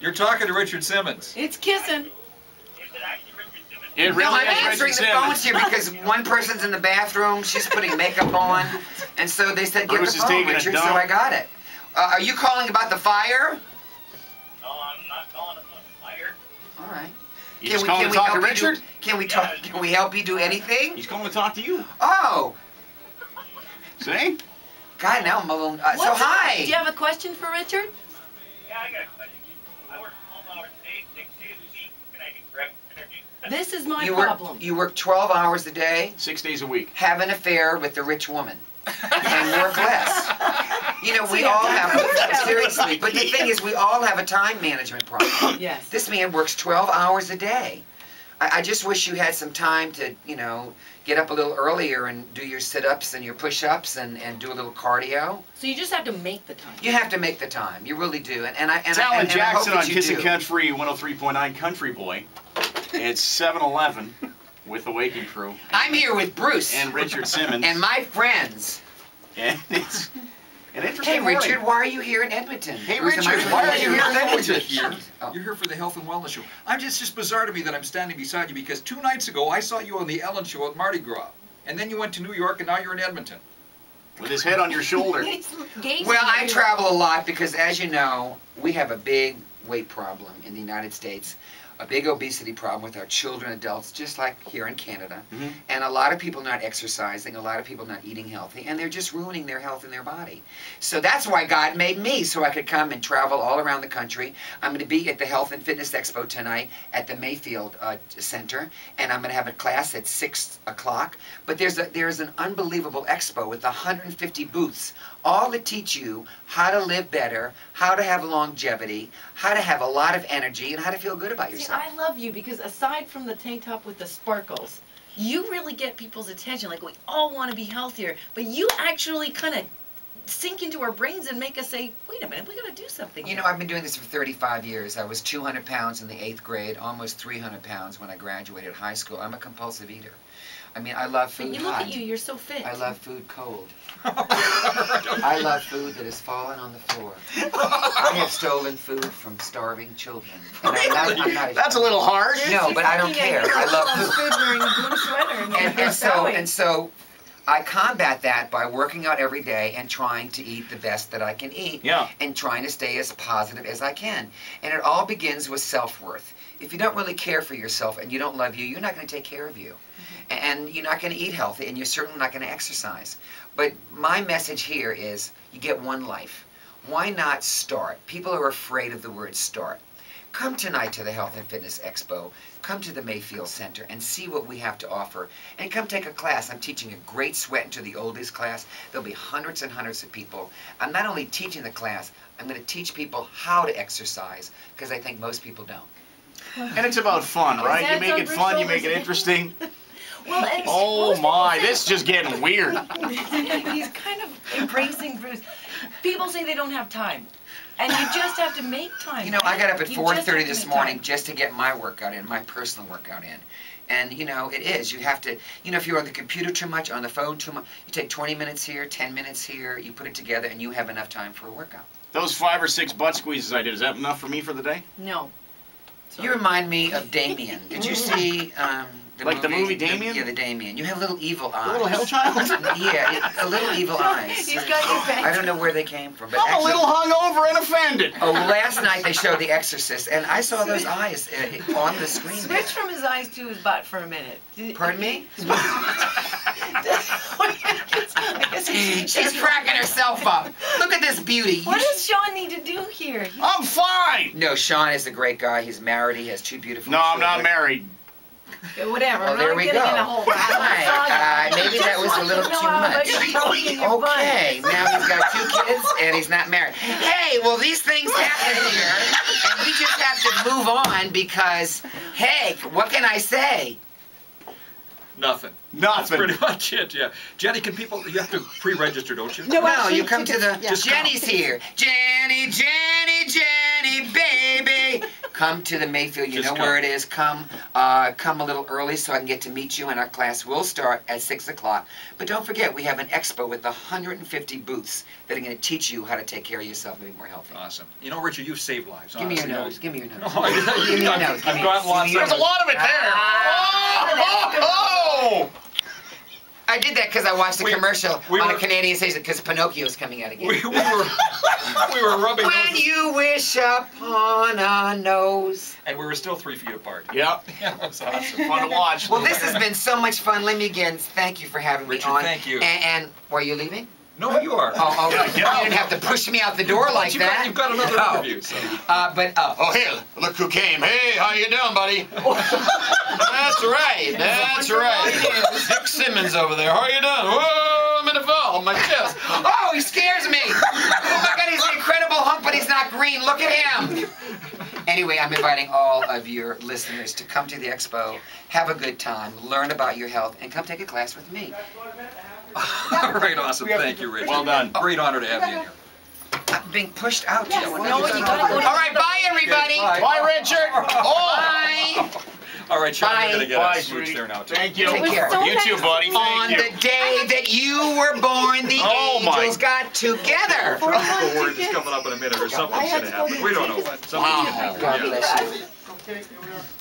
You're talking to Richard Simmons. It's kissing. It No, I'm answering the phones Simmons. here because one person's in the bathroom, she's putting makeup on, and so they said, get Bruce the phone, Richard, so. I got it. Uh, are you calling about the fire? No, I'm not calling about the fire. All right. You just calling to talk to help you Richard? do, can we talk? Can we help you do anything? He's calling to talk to you. Oh, See? God, now I'm a little. Uh, so hi. Do you have a question for Richard? Yeah, I got a question. I work 12 hours a day, six days a week. Can I get direct energy? This is my you problem. work. You work 12 hours a day, Six days a week. have an affair with the rich woman, and work less. You know, we See, all I have. Seriously, but the thing is, we all have a time management problem. Yes. This man works 12 hours a day. I, I just wish you had some time to, you know, get up a little earlier and do your sit-ups and your push-ups and, and do a little cardio. So you just have to make the time. You have to make the time. You really do. And, and I and, I, Talon and, and I hope Jackson that on you Kissin' do. Country 103.9 Country Boy. It's 7-Eleven with the Waking Crew I'm here with Bruce and Richard Simmons. and my friends. And it's an interesting Hey, morning. Richard, why are you here in Edmonton? Hey, Bruce, Richard, why are you here in Edmonton? here. Oh. You're here for the health and wellness show. I'm just just bizarre to me that I'm standing beside you because two nights ago I saw you on the Ellen show at Mardi Gras, and then you went to New York, and now you're in Edmonton. With his head on your shoulder. Well, I travel a lot because, as you know, we have a big weight problem in the United States, a big obesity problem with our children, adults, just like here in Canada. Mhm. And a lot of people not exercising, a lot of people not eating healthy, and they're just ruining their health and their body. So that's why God made me, so I could come and travel all around the country. I'm going to be at the Health and Fitness Expo tonight at the Mayfield uh, Center, and I'm going to have a class at 6 o'clock. But there's a, there's an unbelievable expo with 150 booths, all to teach you how to live better, how to have longevity, how to have a lot of energy, and how to feel good about yourself. See. I love you because aside from the tank top with the sparkles, you really get people's attention. Like we all want to be healthier, but you actually kind of sink into our brains and make us say, "Wait a minute, we got to do something." You know, I've been doing this for 35 years. I was 200 pounds in the eighth grade, almost 300 pounds when I graduated high school. I'm a compulsive eater. I mean, I love but food you look hot. at you, you're so fit. I love food cold. I love food that has fallen on the floor. I have stolen food from starving children. And I'm not, I'm not That's a little harsh. No, but I don't care. I love food. food wearing a blue sweater and, And, and so and so I combat that by working out every day and trying to eat the best that I can eat Yeah. and trying to stay as positive as I can. And it all begins with self-worth. If you don't really care for yourself and you don't love you, you're not going to take care of you. Mm-hmm. And you're not going to eat healthy and you're certainly not going to exercise. But my message here is you get one life. Why not start? People are afraid of the word start. Come tonight to the Health and Fitness Expo. Come to the Mayfield Center and see what we have to offer. And come take a class. I'm teaching a great Sweatin' to the Oldies class. There'll be hundreds and hundreds of people. I'm not only teaching the class, I'm going to teach people how to exercise because I think most people don't. And it's about fun, right? You make it fun, you make it interesting. well, and Oh my, this is just getting weird. He's kind of embracing Bruce. People say they don't have time, and you just have to make time. You know, I got up at You just have 4:30 this morning time. just to get my workout in, my personal workout in. And you know, it is. You have to. You know, if you're on the computer too much, on the phone too much, you take 20 minutes here, 10 minutes here. You put it together, and you have enough time for a workout. Those five or six butt squeezes I did, is that enough for me for the day? No. You remind me of Damien. Did you see? Um, the Like the movie Damien? yeah, the Damien. You have little evil eyes. The little hell child? yeah, it, a little evil eyes. He's got you back. I don't know where they came from, but I'm a actually- little hungover and offended. Oh, last night they showed The Exorcist, and I saw those eyes uh, on the screen. there. Switch from his eyes to his butt for a minute. Pardon me? I guess he- She's cracking herself up. Look at this beauty. What does Sean need to do here? He- I'm fine. No, Sean is a great guy. He's married. He has two beautiful No, I'm not married. Whatever. Oh, we're there we getting go. in a whole Right. Uh, maybe that was a little too want to know how much. you're talking in your butt. Okay, now he's got two kids and he's not married. Hey, well these things happen here, and we just have to move on because, hey, what can I say? Nothing. That's Nothing. pretty much it. Yeah. Jenny, can people? You have to pre-register, don't you? No, No, you come to the. yeah. Jenny's here. Jenny, Jenny, Jenny, baby. Come to the Mayfield. You Just know come. where it is. Come, uh, come a little early so I can get to meet you. And our class will start at six o'clock. But don't forget, we have an expo with 150 booths that are going to teach you how to take care of yourself and be more healthy. Awesome. You know, Richard, you've saved lives. Give me your nose. Give me your nose. Oh, Give me your nose. I've got lots Give me of There's a lot of it there. Ah, Oh, oh, I did that because I watched the We- commercial we on were- a Canadian station because Pinocchio's coming out again. We, we were we were rubbing when noses, you wish upon a nose. and we were still three feet apart. oh. Yep. Yeah, it was awesome. Fun to watch. Well, this has been so much fun. Let me again thank you for having me on. thank you. And, and were you leaving? No, you are. Oh, oh Yeah, you get out. didn't have to push me out the door But like you've got, that. you've got another No. interview. So. Uh, but uh, Oh, hey, look who came. Hey, how you doing, buddy? That's right. That's right. Dick Simmons over there. How are you doing? Whoa, I'm in a fall on my chest. oh, he scares me. Oh my God, he's an incredible hunk, but he's not green. Look at him. Anyway, I'm inviting all of your listeners to come to the expo, have a good time, learn about your health, and come take a class with me. All right, awesome. Thank you, Richard. Well done. Oh. Great honor to have you in here. I'm being pushed out. Yes, no, you gotta go All right, bye, everybody. Okay, Bye, Richard. Oh. Bye. All right, Sean, Bye. you're gonna get Bye, a smooch there now. Too. Thank you. Take care. so You too, nice. buddy. On you. the day that you were born, the Oh, angels got together. Four oh, Tropical word is coming up in a minute, or I something's gonna happen. We don't know what. Something's Wow. gonna happen. God bless you.